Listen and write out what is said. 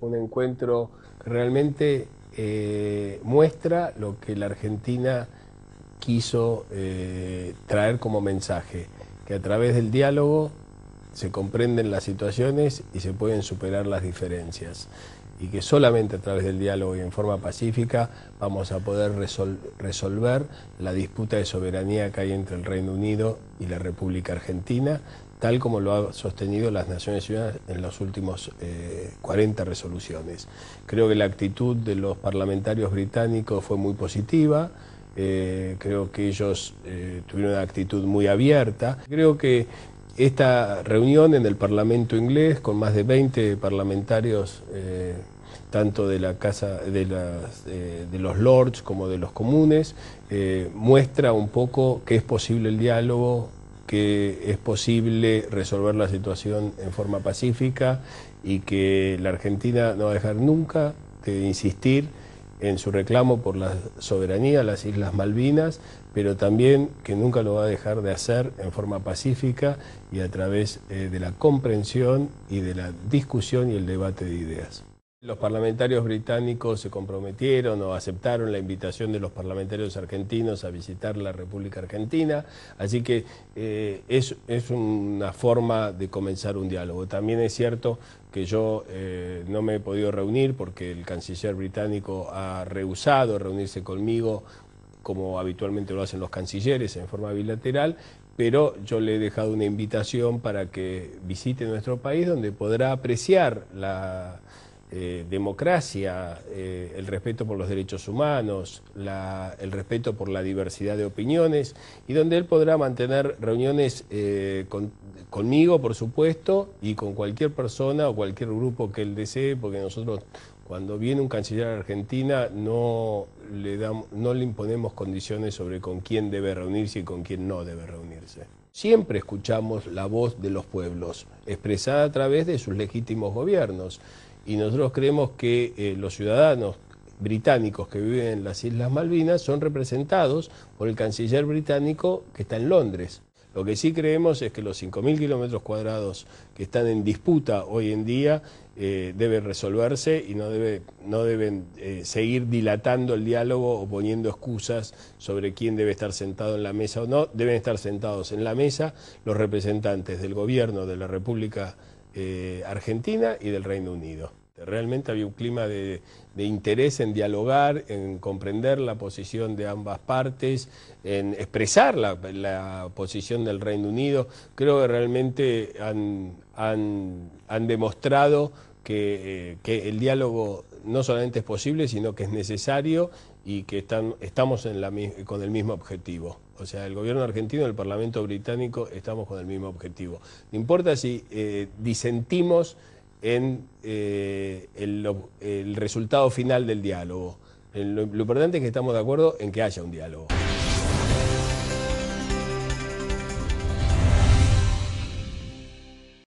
un encuentro que realmente eh, muestra lo que la Argentina quiso eh, traer como mensaje, que a través del diálogo se comprenden las situaciones y se pueden superar las diferencias y que solamente a través del diálogo y en forma pacífica vamos a poder resolver la disputa de soberanía que hay entre el Reino Unido y la República Argentina, tal como lo han sostenido las Naciones Unidas en los últimos 40 eh, resoluciones. Creo que la actitud de los parlamentarios británicos fue muy positiva, eh, creo que ellos eh, tuvieron una actitud muy abierta. Creo que esta reunión en el Parlamento inglés, con más de 20 parlamentarios, tanto de la Casa de, los Lords como de los comunes, muestra un poco que es posible el diálogo, que es posible resolver la situación en forma pacífica y que la Argentina no va a dejar nunca de insistir en su reclamo por la soberanía, las Islas Malvinas, pero también que nunca lo va a dejar de hacer en forma pacífica y a través eh, de la comprensión y de la discusión y el debate de ideas. Los parlamentarios británicos se comprometieron o aceptaron la invitación de los parlamentarios argentinos a visitar la República Argentina, así que eh, es, una forma de comenzar un diálogo. También es cierto que yo eh, no me he podido reunir porque el canciller británico ha rehusado reunirse conmigo como habitualmente lo hacen los cancilleres en forma bilateral, pero yo le he dejado una invitación para que visite nuestro país donde podrá apreciar la eh, democracia, eh, el respeto por los derechos humanos, el respeto por la diversidad de opiniones y donde él podrá mantener reuniones eh, conmigo, por supuesto, y con cualquier persona o cualquier grupo que él desee, porque nosotros cuando viene un canciller a Argentina no le, no le imponemos condiciones sobre con quién debe reunirse y con quién no debe reunirse. Siempre escuchamos la voz de los pueblos, expresada a través de sus legítimos gobiernos y nosotros creemos que eh, los ciudadanos británicos que viven en las Islas Malvinas son representados por el canciller británico que está en Londres. Lo que sí creemos es que los 5.000 kilómetros cuadrados que están en disputa hoy en día eh, deben resolverse y no, no deben eh, seguir dilatando el diálogo o poniendo excusas sobre quién debe estar sentado en la mesa o no. Deben estar sentados en la mesa los representantes del gobierno de la República eh, Argentina y del Reino Unido. Realmente había un clima de, interés en dialogar, en comprender la posición de ambas partes, en expresar la, posición del Reino Unido. Creo que realmente han, demostrado eh, que, el diálogo no solamente es posible, sino que es necesario y que estamos con el mismo objetivo. O sea, el gobierno argentino y el Parlamento británico estamos con el mismo objetivo. No importa si eh, disentimos en eh, el, resultado final del diálogo. lo importante es que estamos de acuerdo en que haya un diálogo.